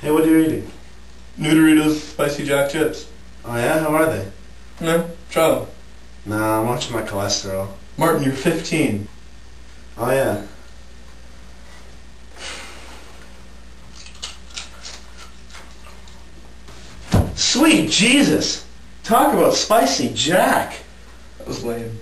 Hey, what are you eating? New Doritos Spicy Jack Chips. Oh yeah, how are they? No, try them. Nah, I'm watching my cholesterol. Martin, you're 15. Oh yeah. Sweet Jesus! Talk about spicy Jack! That was lame.